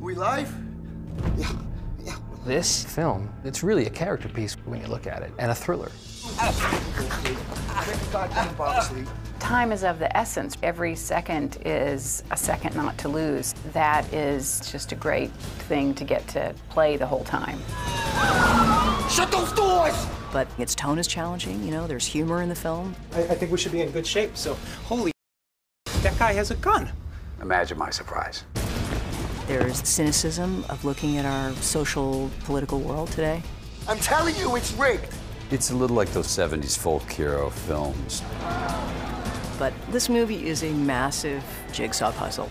We live? Yeah, yeah. This film, it's really a character piece when you look at it, and a thriller. Time is of the essence. Every second is a second not to lose. That is just a great thing to get to play the whole time. Shut those doors! But its tone is challenging, you know, there's humor in the film. I, I think we should be in good shape, so holy that guy has a gun. Imagine my surprise. There's cynicism of looking at our social, political world today. I'm telling you, it's rigged. It's a little like those 70s folk hero films. But this movie is a massive jigsaw puzzle.